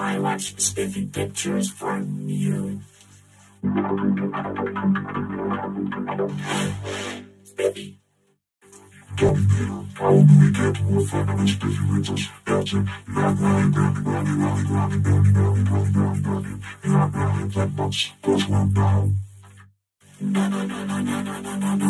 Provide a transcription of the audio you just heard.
I watch spiffy pictures from you. Spiffy. W, how do we get more fun and spiffy riddles? That's it. Not round, round, round, round, round, round, round, round, round, round, Not round, that much. goes one down. No, no, no, no, no, no, no, no, no, no,